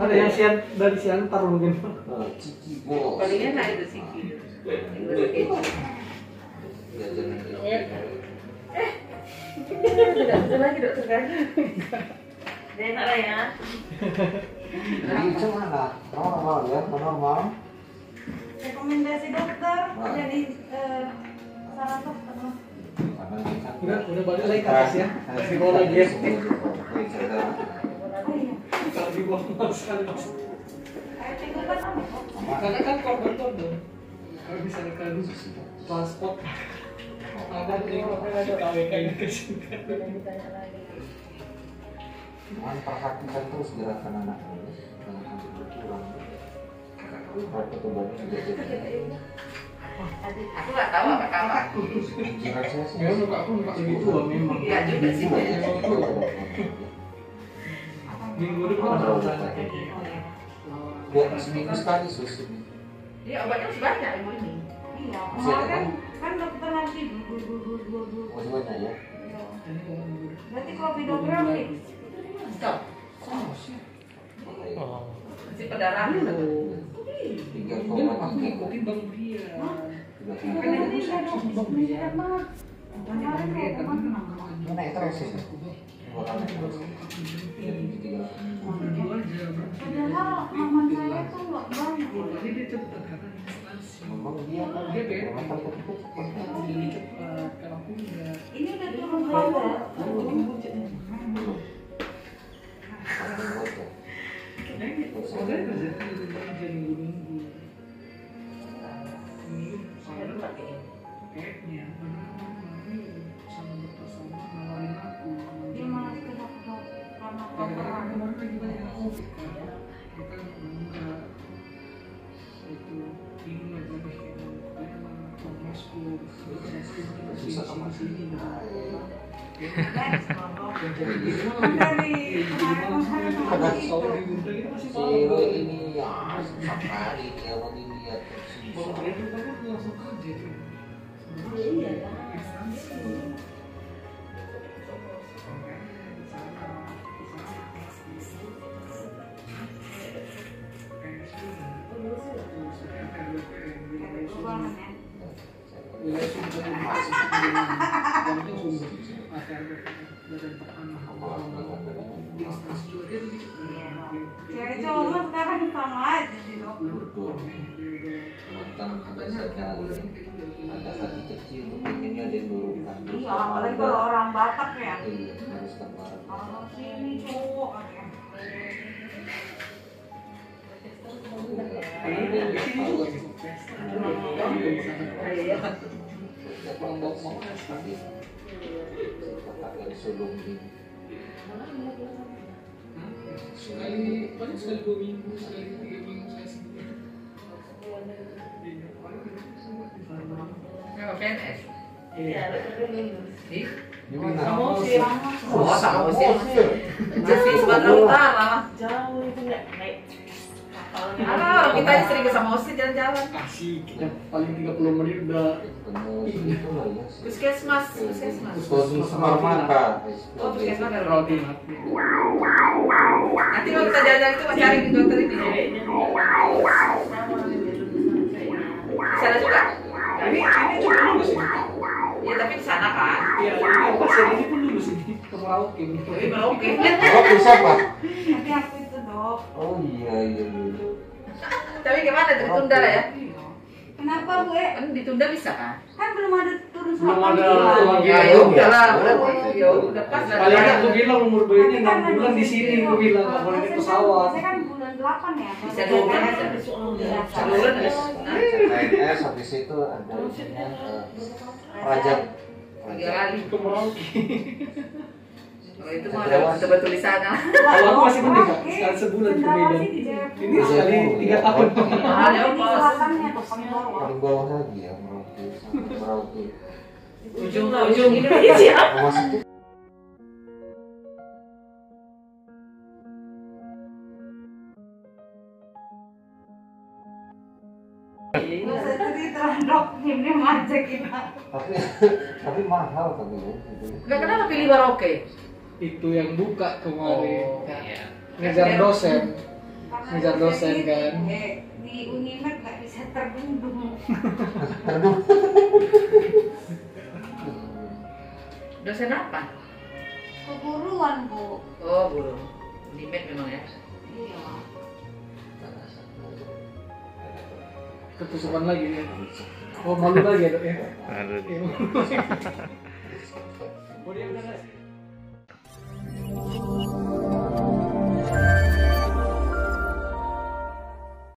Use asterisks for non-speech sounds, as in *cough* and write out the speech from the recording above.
ada yang siang dari siantar mungkin ciki bos palingnya naik itu ciki eh tidak lagi dokter lagi enak lah ya jadi itu mana normal ya normal rekomendasi dokter nah. jadi eh, saran dokter Udah, udah balik lagi ke atas ya. Di bawah lagi ya. Kalau di bawah sekali apa Karena kan korban korban. Kalau misalkan transport ada di KWK ini ke sini. Jangan ditanya lagi. Cuman perhatikan terus gerakan anak ini. Jangan sampai berkurang. Repot obatnya juga jadi. Nggak tahu apa kabar. Sih. Memang muka aku muka ibu tua memang. Iya juga sih. Minggu depan ada rencana kayak gitu. Ya, seminggu sekali sus. Iya obatnya masih banyak ibu ini. iya kan? kan dokter nanti dulu dulu dulu dulu dulu Masih banyak ya? berarti kalau videografi Stop. Oh. Masih pendarahan. Tiga Dia koma tiga. ngikutin Bang Bria. Kan ini padahal aman saya tuh nggak. Memang dia kan Dia beda. Kalau aku enggak. Soalnya kayaknya sama dokter sama nawarin aku. dia malah ke dokter karena Gara-gara kotoran kemarin lagi banyak covid kan. Kita enggak. Itu bingung aja deh sama sini kalau cewek cowok sekarang sama aja dokter Betul. Tentang biasanya ada hati kecil pengennya dia nurukan. iya apalagi kalau orang Batak ya Iya, harus sini cowok ya gitu. Mau tadi Sekali, paling sekali dua minggu, sekali tiga minggu saya sendiri. Memang PNS. Iya. Ih, gimana? Samosir. Oh, Samosir. Samosir. Masih Sumatera Utara. jauh itu nggak naik kapalnya Halo, orang kita sering ke jalan-jalan. Asik, yang paling 30 menit udah. Puskesmas, puskesmas. Puskesmas. Oh, puskesmas. Nanti kalau kita jalan-jalan itu cari di dokter ini. Sana juga. Ini ini juga lulus ya. Iya, tapi di sana kan. Iya, ini pasien ini pun lulus ini ke Merauke. Tapi Merauke. Oh, bisa Pak? tapi aku itu dok Oh iya iya iya. Tapi gimana? Ditunda lah ya. kenapa bu eh Kan ditunda bisa kan? kan belum ada turun Belum sama ada bulan. lagi. Ya, ya udah lah, udah ya udah pas lah. Paling aku bilang umur bayinya Tapi kan 6 bulan di sini, aku bilang nggak boleh naik pesawat. Saya kan 8 ya. Bisa dua bulan aja. Iya. Bisa dua bulan ya. CPNS habis itu ada ininya eh, pelajar Tiga kali. Ke Merauke. Kalau itu mah udah betul-betul di sana. Kalau aku masih mending sekali sebulan ke Medan. Ini sekali tiga tahun. Mahal ya, paling bawah. paling bawah lagi ya Merauke. Ujung ujung. Oh, ini tapi *laughs* tapi mahal tapi ya. Enggak kenapa pilih Merauke? Itu yang buka kemarin. Oh, iya. ngejar dosen Ngejar dosen, di- kan? eh, Di Unimed nggak bisa terdundung. *laughs* Dosen apa? Keguruan bu. Oh, guru. Di med memang ya. Iya. ketusukan lagi ya oh malu lagi ya dok ya malu